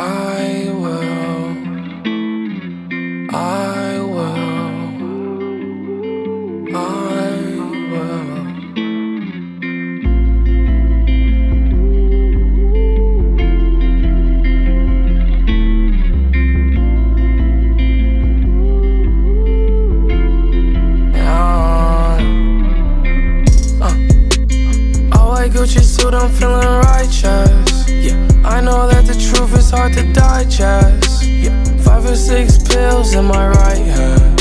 I will. I will. I will. Uh. I Gucci suit, I'm feeling righteous. Hard to digest. Yeah, five or six pills in my right hand.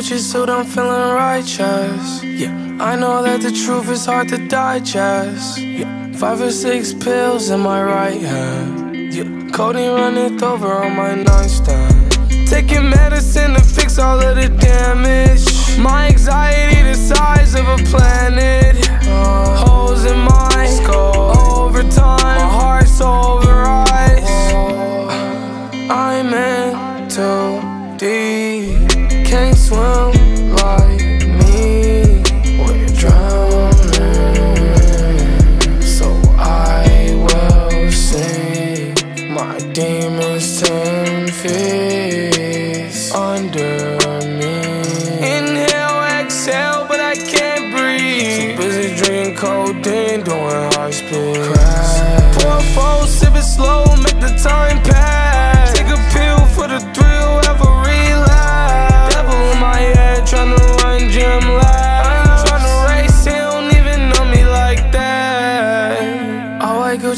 Gucci suit, I'm feeling righteous. Yeah, I know that the truth is hard to digest. Yeah, five or six pills in my right hand. Yeah, codeine running over on my nightstand. Taking medicine to fix all of the damage. My anxiety the size of a planet. Holes in my skull. Overtime, my heart's over ice. I'm in too deep. Can't swim like me. We're drowning. So I will sing. My demons ten feet under me. Inhale, exhale, but I can't breathe. Too busy drinking codeine, doing high speed.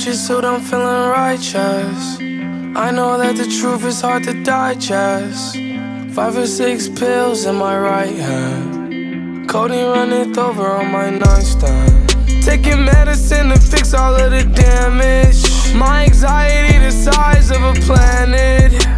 you suit, I'm feeling righteous. I know that the truth is hard to digest. Five or six pills in my right hand. Codeine running over on my nightstand. Taking medicine to fix all of the damage. My anxiety the size of a planet.